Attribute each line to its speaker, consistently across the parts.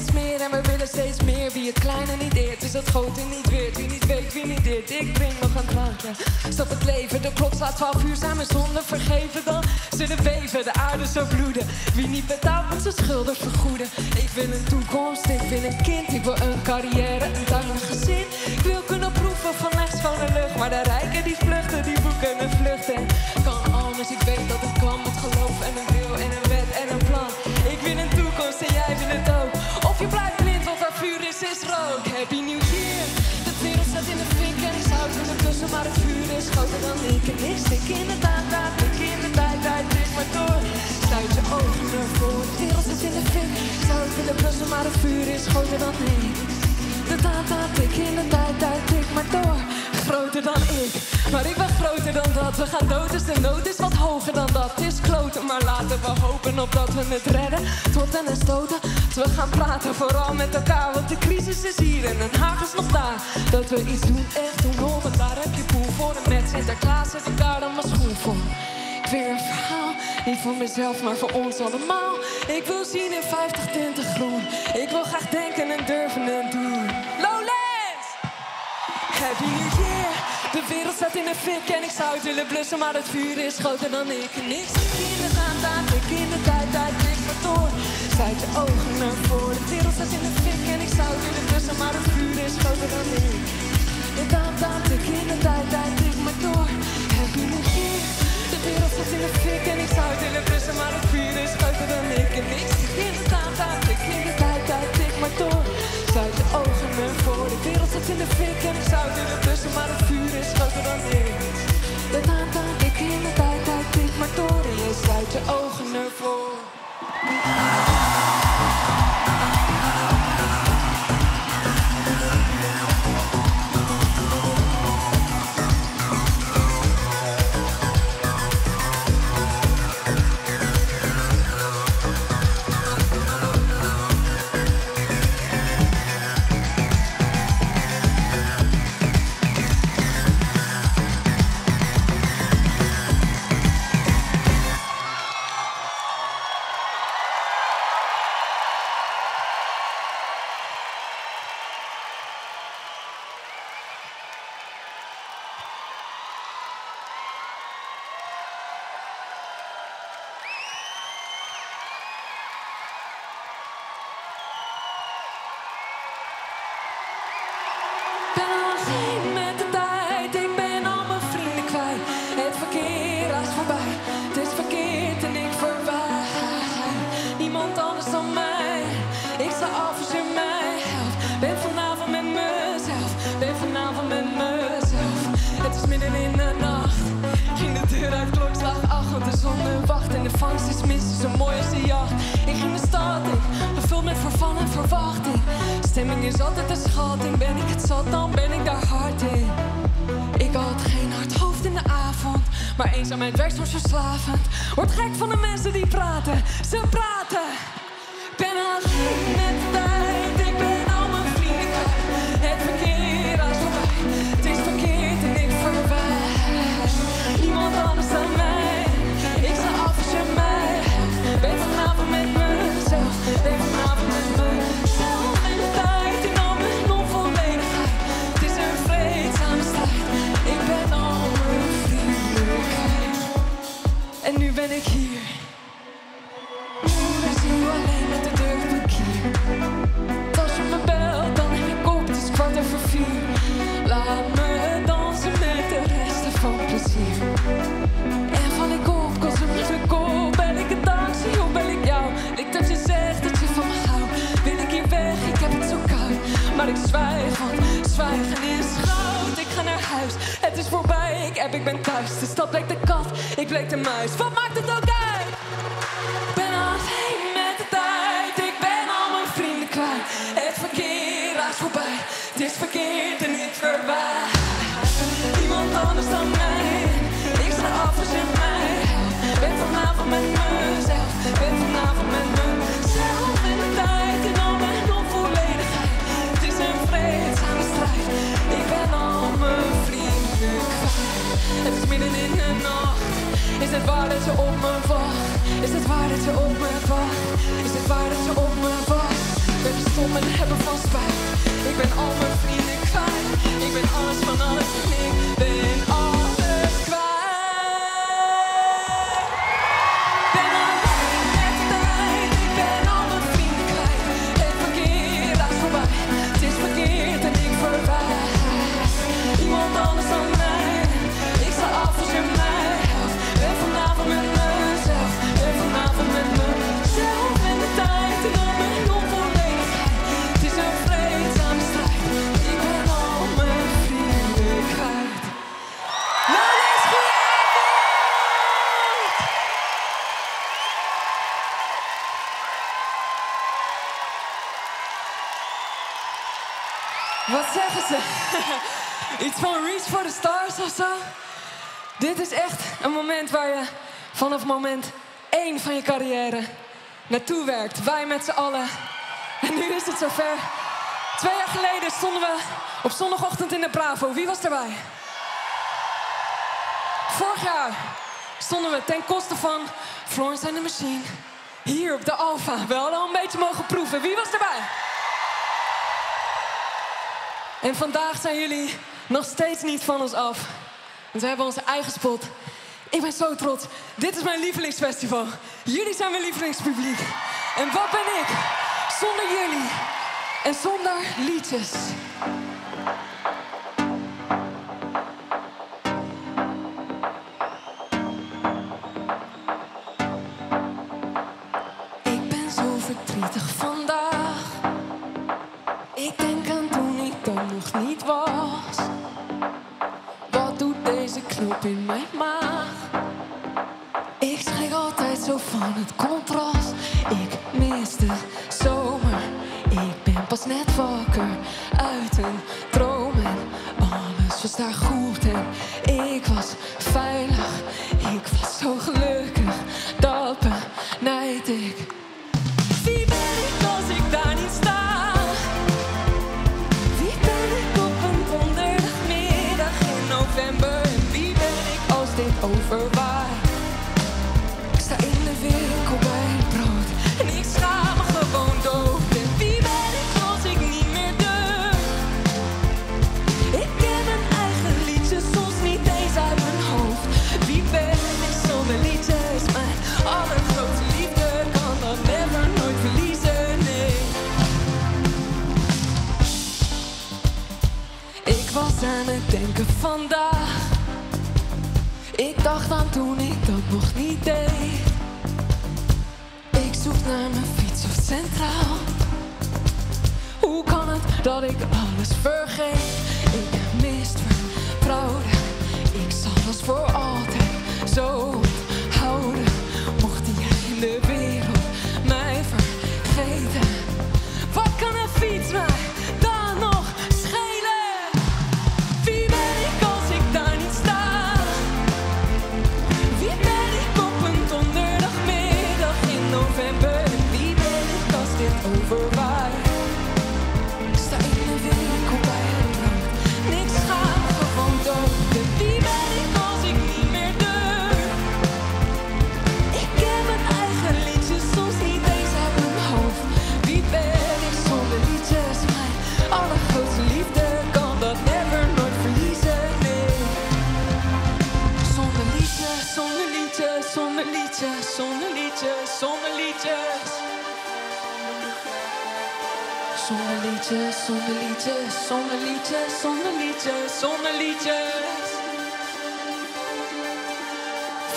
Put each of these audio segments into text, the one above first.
Speaker 1: steeds meer En we willen steeds meer. Wie het kleine niet eert is het grote niet weert. Wie niet weet, wie niet dit Ik drink nog een drankje. Stop het leven, de klok slaat 12 uur we zonder vergeven Dan? Zullen weven, de aarde zo bloeden. Wie niet betaalt moet zijn schulden vergoeden. Ik wil een toekomst, ik wil een kind Ik wil een carrière, een tuin, een gezin. Ik wil kunnen proeven van echt schone lucht Maar de rijken die vluchten, die boeken en vluchten. Kan anders, ik weet dat het kan Met geloof en een wil Maar het vuur is groter dan ik En ik in de taart, ik in de tijd, tijd, dik maar door Sluit je ogen ervoor De wereld staat in de fik Ik zou het willen blussen, maar het vuur is groter dan ik de data tik in de tijd, tijd tik maar door. Groter dan ik, maar ik ben groter dan dat. We gaan dood, dus de nood is wat hoger dan dat. Is kloten, maar laten we hopen op dat we het redden. Tot en stoten, we gaan praten, vooral met elkaar. Want de crisis is hier en Den Haag is nog daar. Dat we iets doen, echt doen, horen. Daar heb je poel voor. En met Sinterklaas heb ik daar dan mijn schoen voor. Ik weer een verhaal, niet voor mezelf, maar voor ons allemaal. Ik wil zien in 50 tinten groen. Ik wil graag denken en durven en doen. Lowlands! Happy New Year! De wereld staat in de fik en ik zou het willen blussen, maar het vuur is groter dan ik. En ik in de gaten, ik in de tijd, Sluit je ogen naar voren. De wereld staat in de fik en ik zou willen blussen, maar het vuur is groter dan ik. De data, ik in de tijd, tijd, ik maar door. Happy New Year! De wereld staat in de fik en ik zou willen blussen, maar het vuur is groter dan ik. En ik zit in de data, ik in de tijd, tijd, ik maar door. Sluit je ogen ervoor. De wereld staat in de fik en ik zou willen blussen, maar het vuur is groter dan ik. De data, ik in de tijd, tijd, ik maar door. En je sluit je ogen ervoor. Is zo mooi als de jacht. Ik ging de stad in, gevuld met verval en verwachting. Stemming is altijd een schatting, ben ik het zat, dan ben ik daar hard in. Ik had geen hard hoofd in de avond, maar eenzaamheid werkt soms verslavend. Word gek van de mensen die praten, ze praten. Ben alleen met de mezelf, zwijg, zwijgen is goud. Ik ga naar huis, het is voorbij. Ik heb, ik ben thuis. De stad bleek de kat, ik bleek de muis. Wat maakt het ook uit? ben alleen met de tijd. Ik ben al mijn vrienden kwijt. Het verkeer raast voorbij. Het is verkeerd en ik verwijt. Niemand anders dan mij. Ik sta af je mij. Ben vanavond met mezelf. Ben vanavond met mezelf. Het is midden in de nacht. Is het waar dat je op me wacht? Is het waar dat je op me wacht? Is het waar dat je op me wacht? Stom en hebben van spijt? Ik ben al mijn vrienden kwijt. Ik ben alles van alles Van Reach for the Stars of zo? Dit is echt een moment waar je vanaf moment één van je carrière naartoe werkt. Wij met z'n allen. En nu is het zover. Twee jaar geleden stonden we op zondagochtend in de Bravo. Wie was erbij? Vorig jaar stonden we ten koste van Florence and the Machine. Hier op de Alfa. We hadden al een beetje mogen proeven. Wie was erbij? En vandaag zijn jullie nog steeds niet van ons af. Want we hebben onze eigen spot. Ik ben zo trots. Dit is mijn lievelingsfestival. Jullie zijn mijn lievelingspubliek. En wat ben ik zonder jullie en zonder liedjes? Ik ben zo verdrietig vandaag. Ik denk aan toen ik dan nog niet was. Knop in mijn maag? Ik schrik altijd zo van het contrast. Ik mis de zomer. Ik ben pas net wakker uit een droom. En alles was daar goed en ik was veilig. Ik was zo gelukkig, vandaag. Ik dacht aan toen ik dat nog niet deed. Ik zoek naar mijn fiets op centraal. Hoe kan het dat ik alles vergeet? Ik mist vertrouwde. Ik zal ons voor altijd zo houden. Mocht jij in de wereld mij vergeten. Wat kan een fiets mij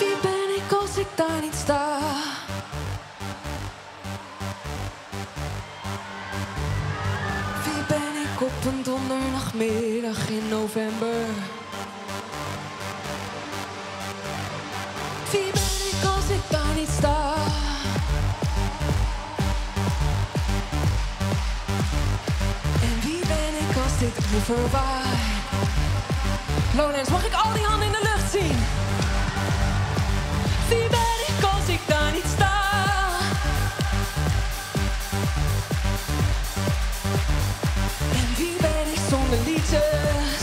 Speaker 1: Wie ben ik als ik daar niet sta? Wie ben ik op een donderdagmiddag in november? Wie ben ik als ik daar niet sta? En wie ben ik als dit overwaait? Lowlands, mag ik al die handen in de lucht zonder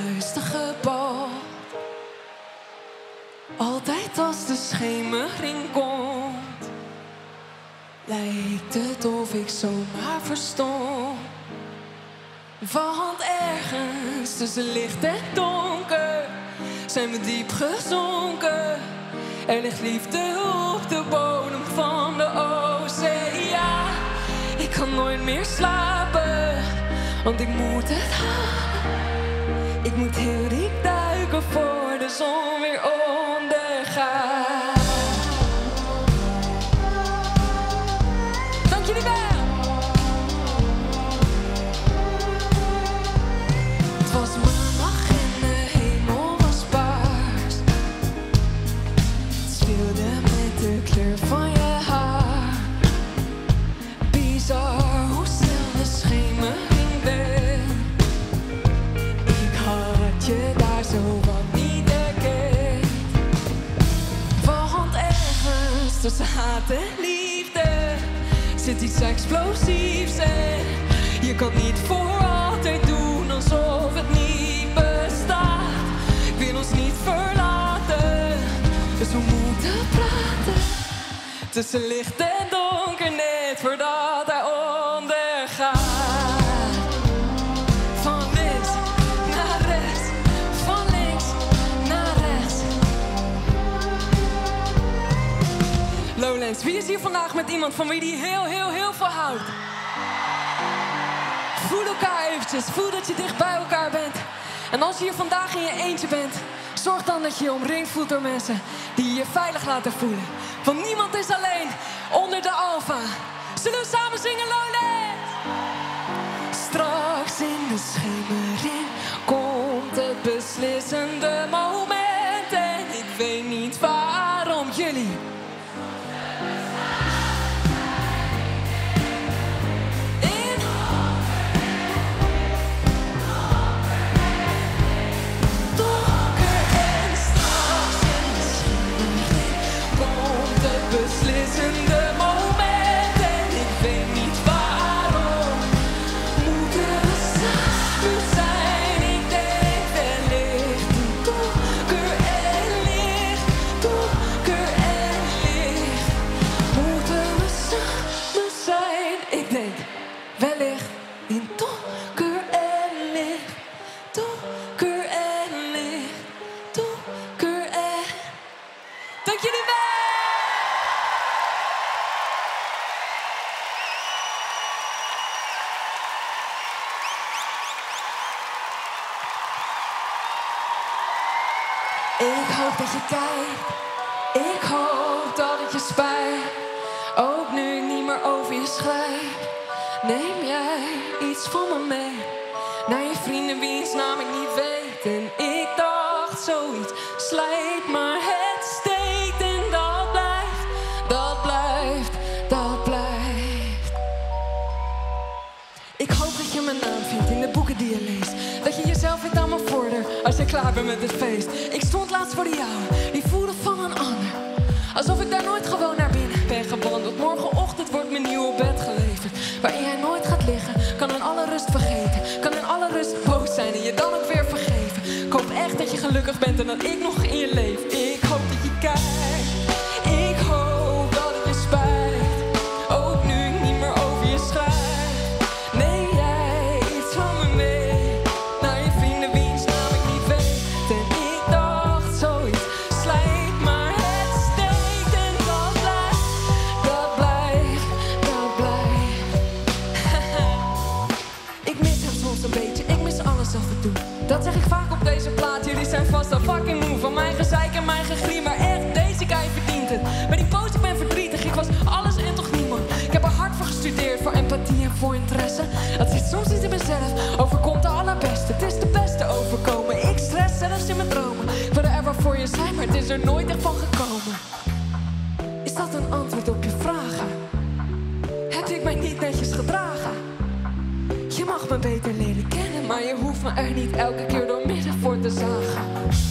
Speaker 1: vuisten gebald. Altijd als de schemering komt. Lijkt het of ik zomaar verstond. Want ergens tussen licht en donker zijn we diep gezonken. Er ligt liefde op de bodem van de oceaan. Ik kan nooit meer slapen, want ik moet het halen. Ik moet heel diep duiken voor de zon weer ondergaat. Tussen haat en liefde zit iets explosiefs en je kan niet voor altijd doen alsof het niet bestaat. Ik wil ons niet verlaten, dus we moeten praten. Tussen licht en donker net voordat vandaag met iemand van wie die heel, heel, heel veel houdt? Voel elkaar eventjes, voel dat je dicht bij elkaar bent. En als je hier vandaag in je eentje bent, zorg dan dat je je omringd voelt door mensen die je veilig laten voelen. Want niemand is alleen onder de alfa. Zullen we samen zingen, Lowlands? Straks in de schemering komt het beslissende moment. Dat je. Ik hoop dat het je spijt. Ook nu ik niet meer over je schrijf. Neem jij iets van me mee? Naar je vrienden wiens naam ik niet weet. En ik dacht zoiets slijt, maar het steekt. En dat blijft, dat blijft, dat blijft. Ik hoop dat je mijn naam vindt in de boeken die je leest. Dat je jezelf vindt aan mijn voordeur als je klaar bent met het feest. Voor jouwe, die voelde van een ander. Alsof ik daar nooit gewoon naar binnen ben gewandeld. Morgenochtend wordt mijn nieuwe bed geleverd. Waarin jij nooit gaat liggen, kan in alle rust vergeten. Kan in alle rust boos zijn en je dan ook weer vergeven. Ik hoop echt dat je gelukkig bent en dat ik voor interesse. Dat zit soms niet in mezelf, overkomt de allerbeste. Het is de beste overkomen, ik stress zelfs in mijn dromen. Ik wil er ever voor je zijn, maar het is er nooit echt van gekomen. Is dat een antwoord op je vragen? Heb ik mij niet netjes gedragen? Je mag me beter leren kennen, maar je hoeft me er niet elke keer door midden voor te zagen.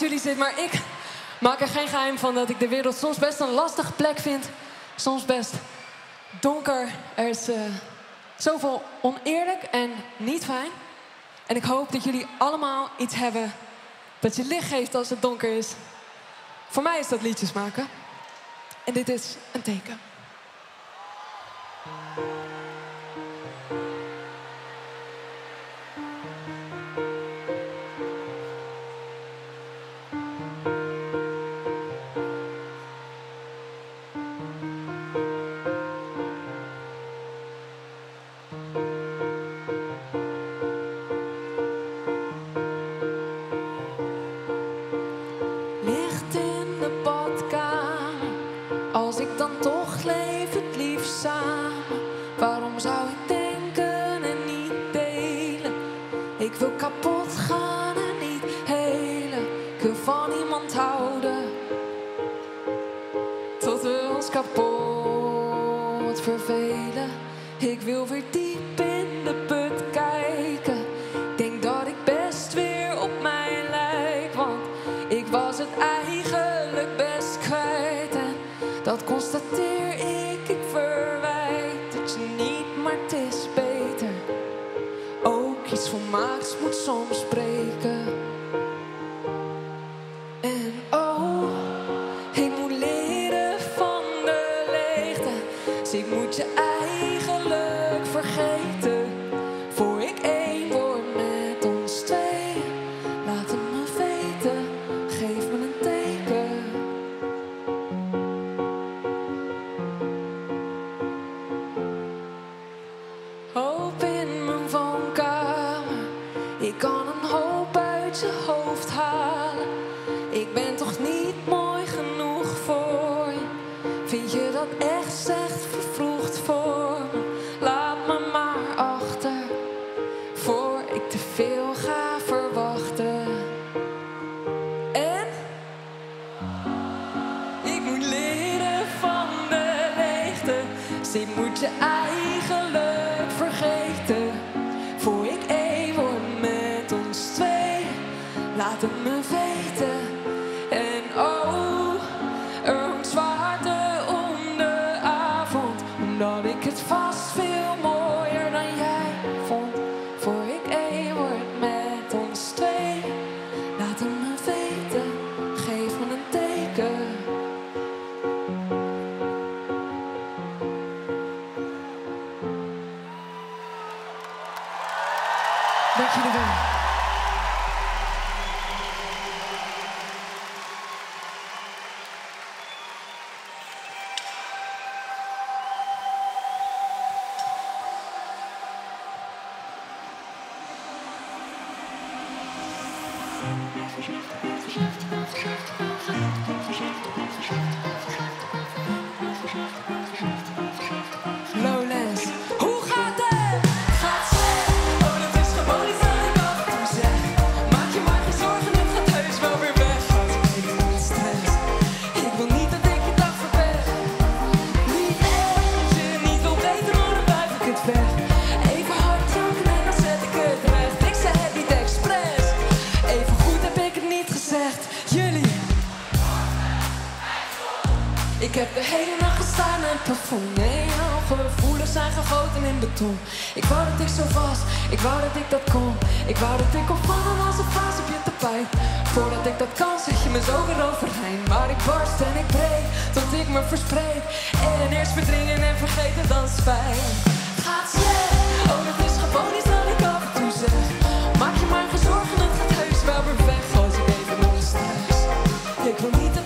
Speaker 1: Jullie zit, maar ik maak er geen geheim van dat ik de wereld soms best een lastige plek vind. Soms best donker. Er is uh, zoveel oneerlijk en niet fijn. En ik hoop dat jullie allemaal iets hebben dat je licht geeft als het donker is. Voor mij is dat liedjes maken. En dit is een teken. I don't know fate.
Speaker 2: Ik wou dat ik zo was, ik wou dat ik dat kon. Ik wou dat ik kon vallen als een vaas op je tapijt. Voordat ik dat kan, zeg je me zo weer overheen. Maar ik barst en ik breek, tot ik me verspreek. En eerst verdringen en vergeten dan spijt. Gaat slecht, oh dat is gewoon iets dat ik af en toe zeg. Maak je maar geen zorgen, het gaat heus wel weer weg. Als ik even onder stress. Ik wil niet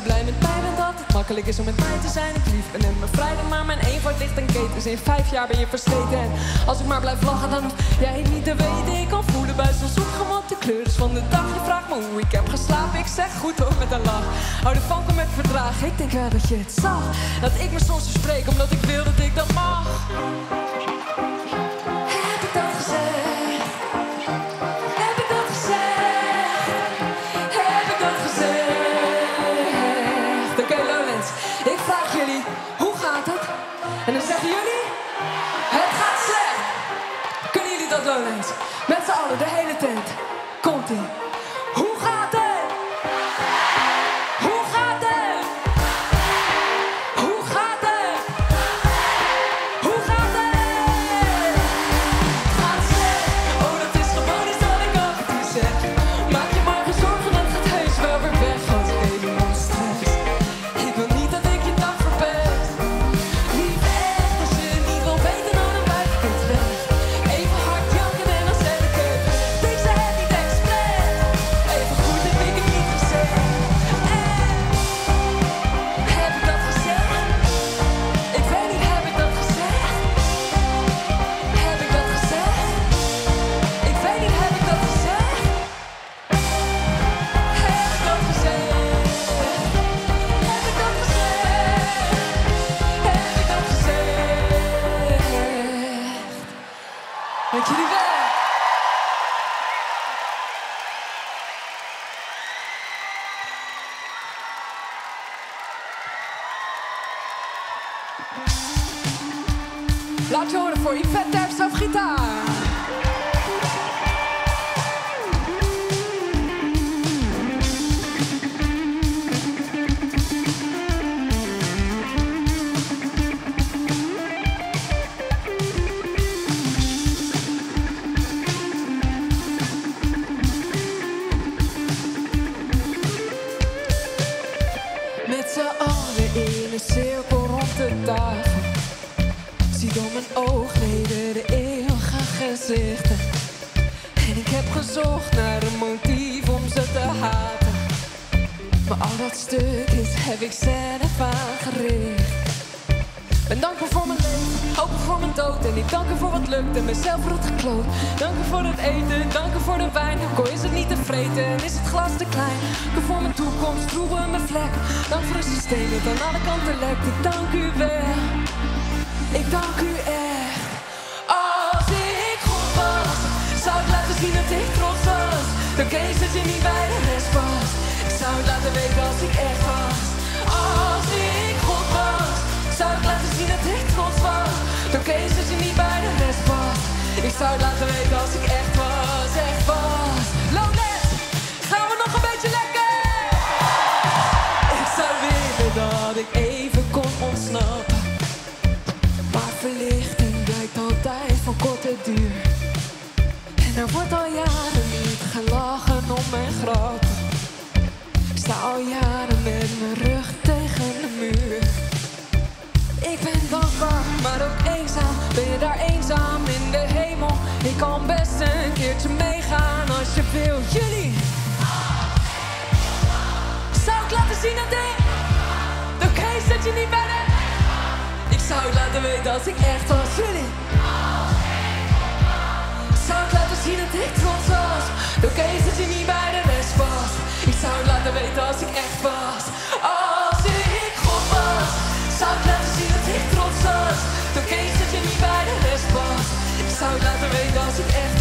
Speaker 2: je blij met mij bent. Dat het makkelijk is om met mij te zijn. Ik lief en me vrijdag, maar mijn eenvoud ligt en ketens. In vijf jaar ben je versleten. En als ik maar blijf lachen, dan jij niet te weten. Ik kan voelen bij zo'n zoek de kleuren van de dag. Je vraagt me hoe ik heb geslapen, ik zeg goed hoor met een lach. Hou de van met verdragen, ik denk wel dat je het zag. Dat ik me soms verspreek, omdat ik wil dat ik dat mag.
Speaker 1: Lowlands. Met z'n allen, de hele tent. Thank you. veel. Jullie. Zou ik laten zien dat ik de kees dat je niet bent? Ik zou laten weten als ik echt was. Jullie. Zou ik laten zien dat ik trots was? De kees dat je niet bij de rest was. Ik zou laten weten als ik echt was. Als ik goed was. Zou ik laten zien dat ik trots was? De kees dat je niet bij de rest was. Ik zou laten weten als ik echt was.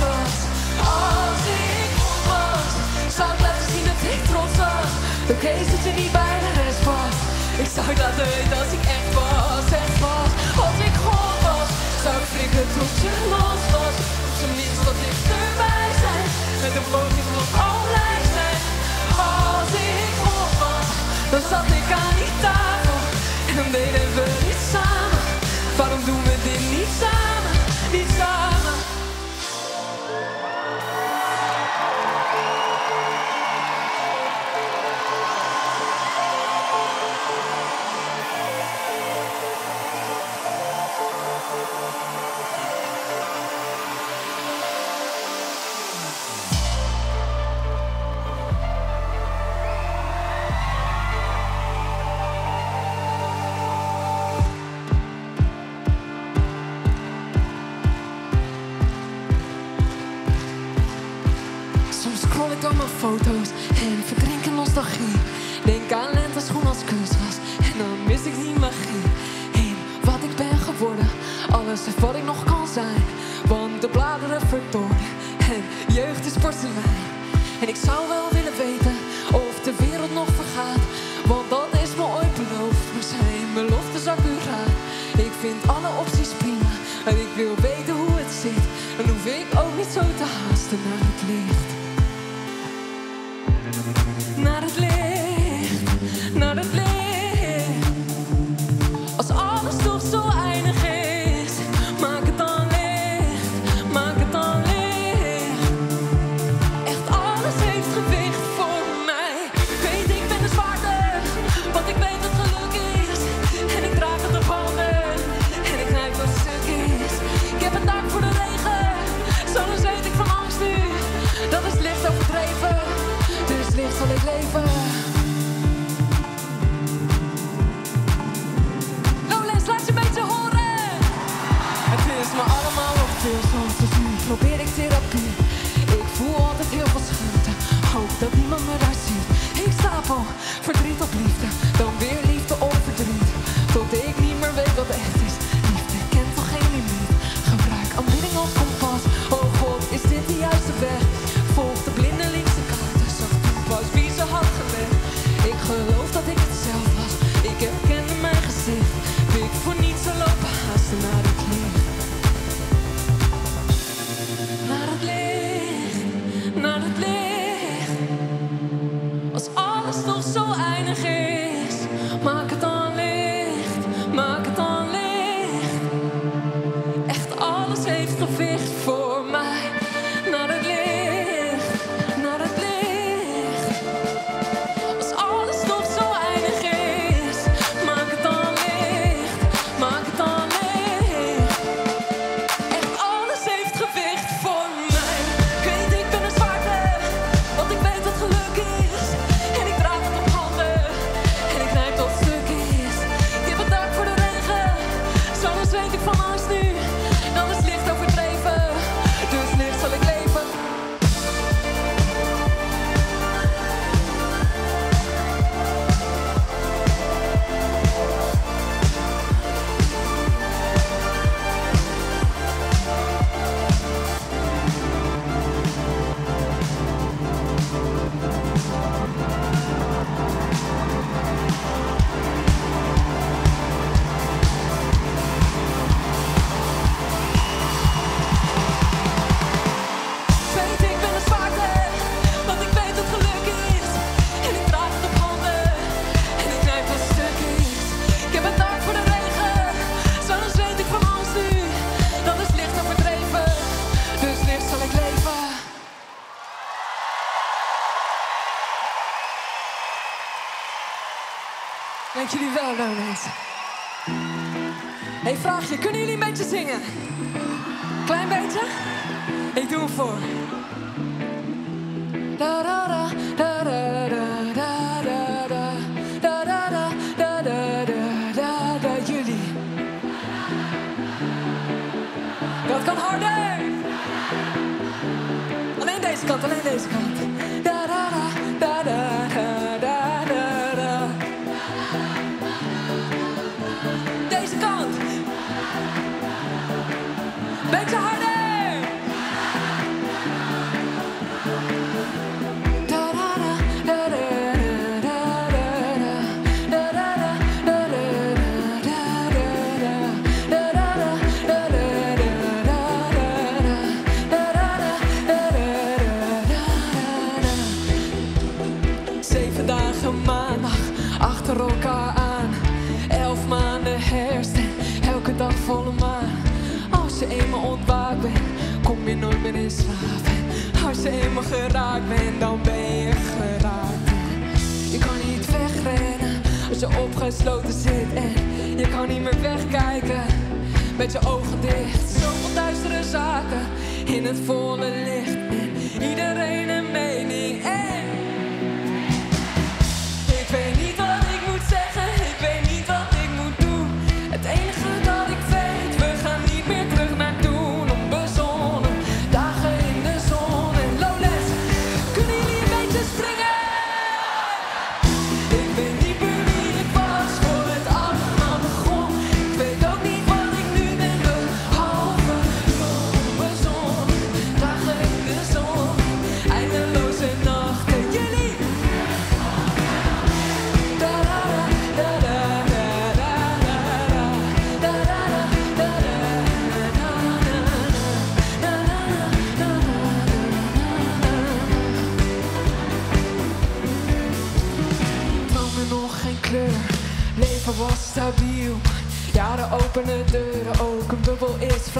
Speaker 1: De geest dat je niet bij de rest was. Ik zou het laten weten als ik echt was, echt was. Als ik God was, zou ik flikken tot je los was. Op zijn minst dat ik erbij zijn, met een motie van allerlei zijn. Als ik God was, dan zat ik aan die tafel. En dan deden we dit samen. Waarom doen we dit niet samen? Sympathie.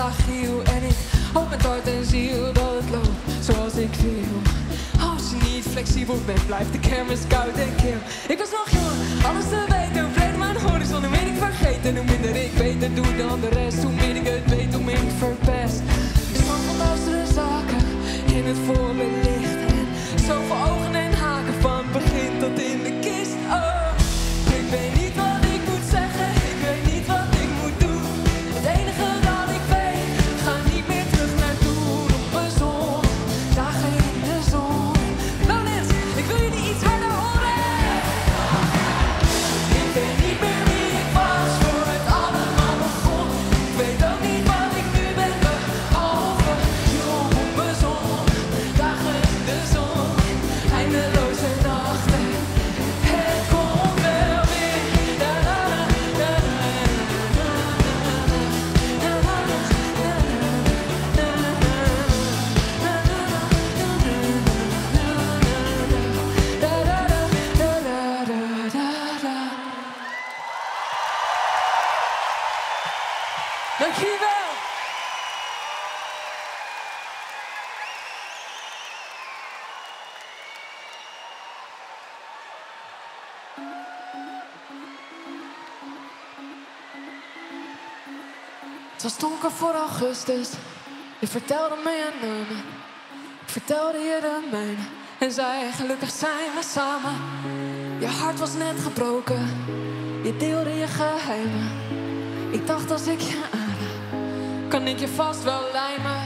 Speaker 1: en ik hoop met hart en ziel dat het loopt zoals ik wil. Oh, als je niet flexibel bent, blijft de kermis koud en kil. Ik was nog jong, alles te weten, hoe breed mijn horizon, hoe meer ik vergeet. En hoe minder ik beter doe dan de rest, hoe meer ik het weet, hoe meer ik verpest. Ik van van duistere zaken in het voorbelicht en zoveel ogen en haken van begin tot in de. Voor augustus. Je vertelde me je namen. Ik vertelde je de mijne. En zei, gelukkig zijn we samen. Je hart was net gebroken. Je deelde je geheimen. Ik dacht als ik je aan, kan ik je vast wel lijmen.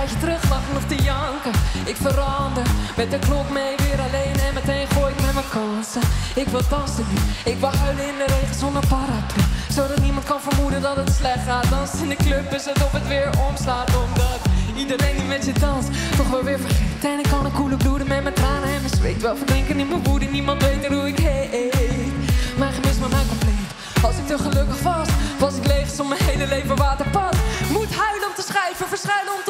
Speaker 1: Een tijdje terug lag ik nog te janken. Ik verander, met de klok mee weer alleen en meteen gooi ik met mijn kansen. Ik wil dansen nu, ik wil huilen in de regen zonder paraplu. Zodat niemand kan vermoeden dat het slecht gaat. Dansen in de club is het of het weer omslaat, omdat iedereen die met je danst toch wel weer vergeet. En ik kan een koele bloeden met mijn tranen en mijn zweet. Wel verdrinken in mijn woede, niemand weet er hoe ik heet. Mijn gemis maakt mij compleet. Als ik te gelukkig was, was ik leeg om mijn hele leven waterpad. Moet huilen om te schrijven, verschuilen om te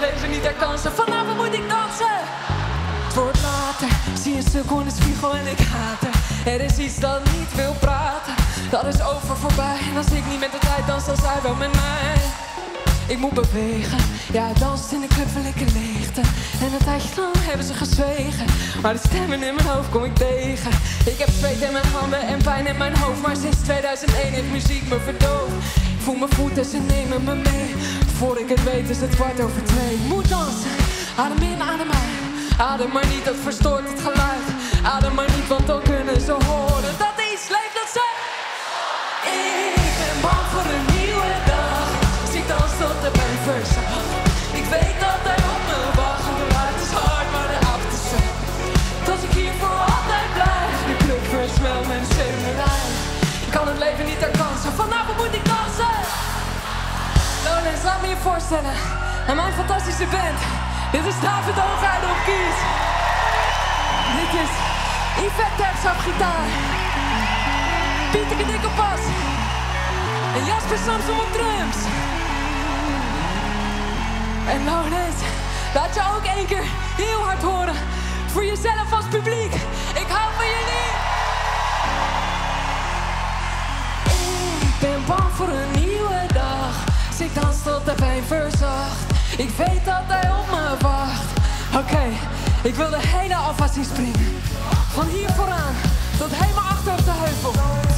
Speaker 1: leven niet herkansen, vanavond moet ik dansen. Het wordt later, zie een sukkel in de spiegel en ik haat er. Er is iets dat niet wil praten, dat is over voorbij. En als ik niet met de tijd dans, dan zij wel met mij. Ik moet bewegen, ja, danst in de club van leegte. En een tijdje lang hebben ze gezwegen, maar de stemmen in mijn hoofd kom ik tegen. Ik heb zweet in mijn handen en pijn in mijn hoofd, maar sinds 2001 heeft muziek me verdoofd. Voel mijn voeten, ze nemen me mee. Voor ik het weet is het kwart over twee. Moet dansen, adem in, adem uit. Adem maar niet, dat verstoort het geluid. Adem maar niet, want dan kunnen ze horen dat iets leeft dat ze. Ik ben bang voor een Laat me voorstellen aan mijn fantastische band. Dit is David Hoogheide op kies. Dit is Yvette Terps op gitaar. Pieter Dik op bas. En Jasper Samson op drums. En Laurens, laat je ook één keer heel hard horen. Voor jezelf als publiek. Ik hou van jullie. De pijn verzacht. Ik weet dat hij op me wacht. Oké, ik wil de hele zien springen. Van hier vooraan tot helemaal achter op de heuvel.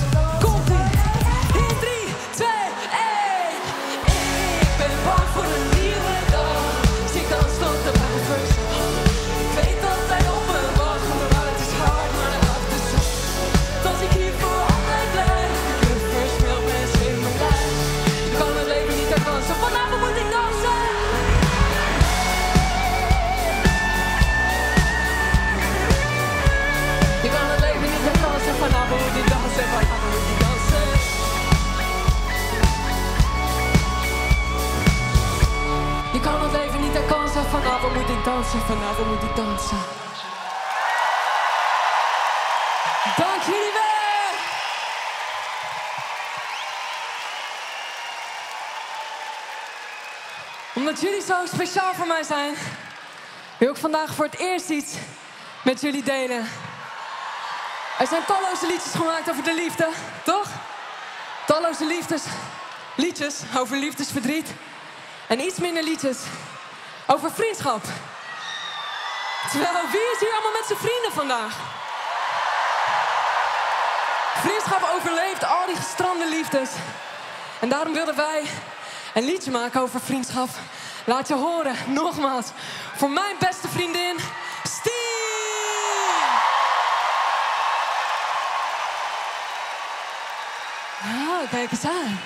Speaker 1: Zijn, wil ik vandaag voor het eerst iets met jullie delen. Er zijn talloze liedjes gemaakt over de liefde, toch? Talloze liefdes, liedjes over liefdesverdriet. En iets minder liedjes over vriendschap. Terwijl, wie is hier allemaal met zijn vrienden vandaag? Vriendschap overleeft al die gestrande liefdes. En daarom wilden wij een liedje maken over vriendschap. Laat je horen, nogmaals, voor mijn beste vriendin, Stien! Nou, kijk eens aan.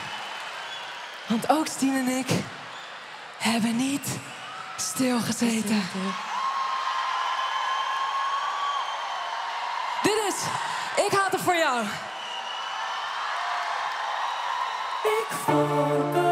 Speaker 1: Want ook Stien en ik hebben niet stilgezeten. Dit is Ik haat het voor jou.
Speaker 3: Ik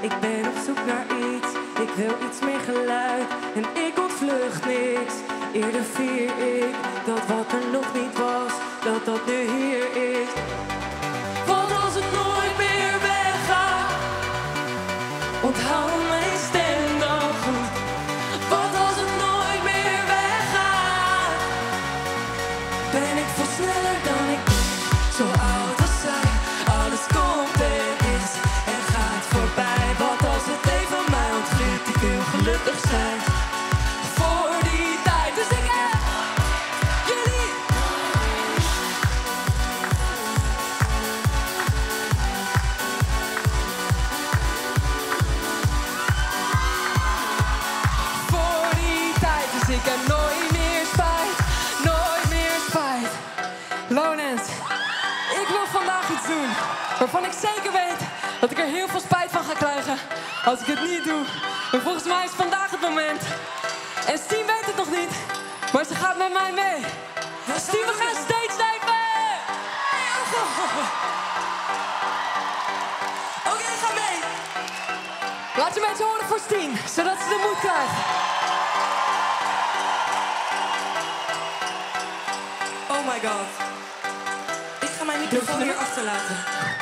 Speaker 1: Ik
Speaker 3: ben op zoek naar iets, ik wil iets meer geluid. En ik ontvlucht niks. Eerder vier ik dat wat er nog niet was, dat dat nu hier is.
Speaker 1: Voor die tijd dus ik heb jullie. Voor die tijd dus ik heb nooit meer spijt, nooit meer spijt. Lonens. ik wil vandaag iets doen waarvan ik zeker weet dat ik er heel veel spijt van ga krijgen als ik het niet doe. Maar volgens mij is gaat met mij mee. Steven gaat steeds dieper.
Speaker 3: Oké, okay, ga mee.
Speaker 1: Laat je mensen horen voor Stien, zodat ze de moed krijgen.
Speaker 3: Oh my god. Ik ga mijn microfoon hier achterlaten.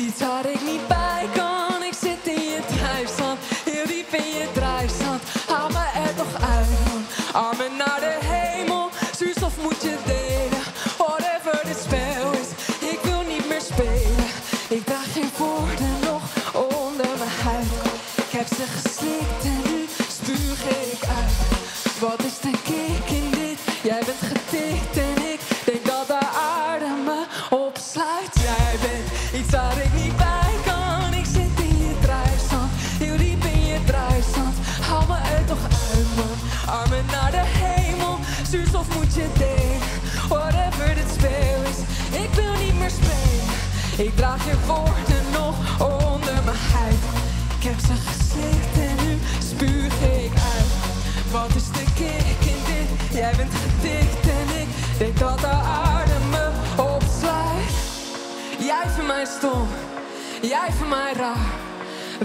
Speaker 1: Die tar jeg Jij van mij raar.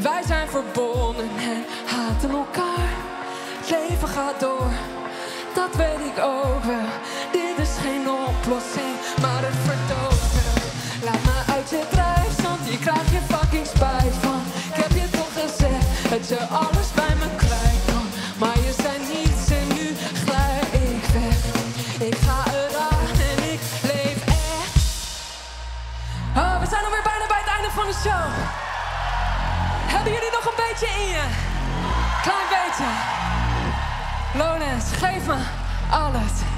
Speaker 1: Wij zijn verbonden en haten elkaar. Het leven gaat door, dat weet ik ook wel. Dit is geen oplossing, maar het verdoven. Laat me uit je drijfstand, je krijgt je fucking spijt van. Ik heb je toch gezegd dat je alles. Zo. Hebben jullie nog een beetje in je? Klein beetje. Lones, geef me alles.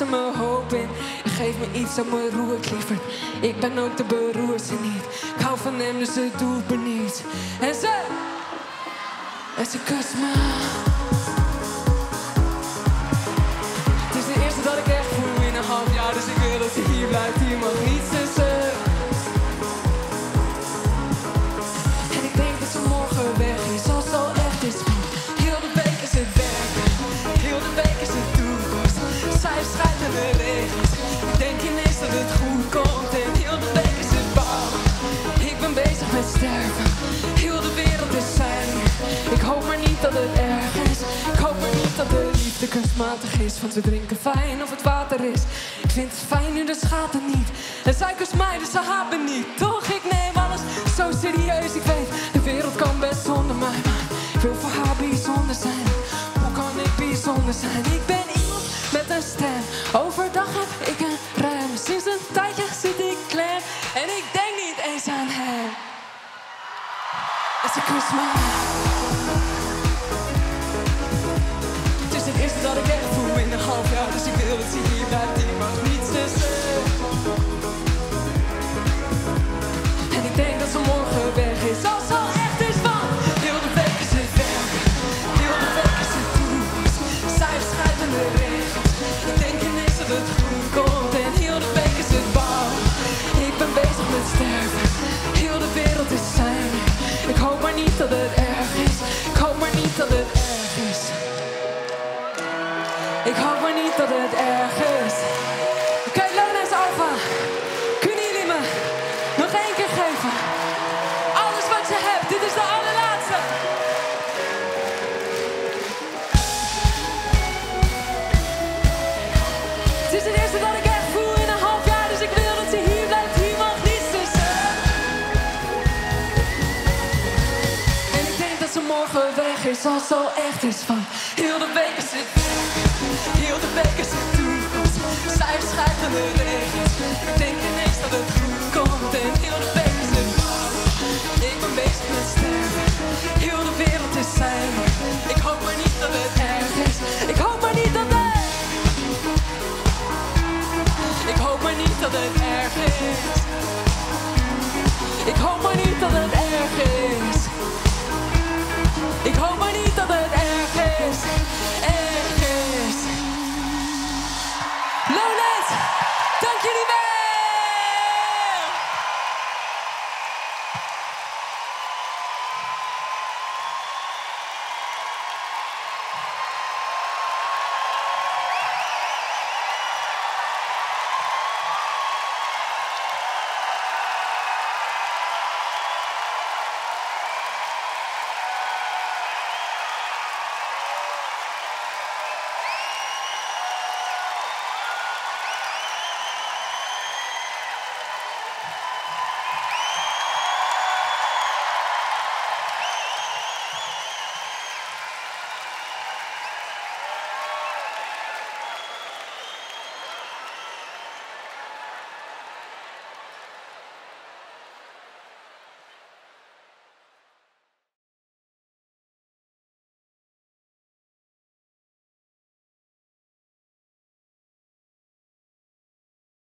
Speaker 1: luister me geef me iets dat me roer liever, Ik ben ook de beroerste niet. Ik hou van hem, dus ik doe me niet. En ze... En ze kust me. Het is de eerste dat ik echt voel in een half jaar. Dus ik wil dat ze hier blijft. Hier mag niets dat het goed komt en heel de week is. Ik ben bezig met sterven, heel de wereld is zijn. Ik hoop maar niet dat het erg is, ik hoop maar niet dat de liefde kunstmatig is. Want we drinken fijn of het water is. Ik vind het fijn nu de schaten niet. En suikers mij, dus ze haat niet. Toch, ik neem alles zo serieus, ik weet. De wereld kan best zonder mij, maar ik wil voor haar bijzonder zijn. Hoe kan ik bijzonder zijn? Christmas. so that is, al zo echt is van heel de beker zit. heel de beker zit het toekomst. Zij schrijven de regels, ik denk ineens dat het goed komt en heel de week zit, het ik ben bezig met sterren, heel de wereld is
Speaker 2: zijn. Ik hoop maar niet dat het erg is, ik hoop maar niet dat het ik hoop maar niet dat het erg is. Ik hoop maar niet dat het erg is. Ik hoop maar niet dat het erg is. Erg is. Lona!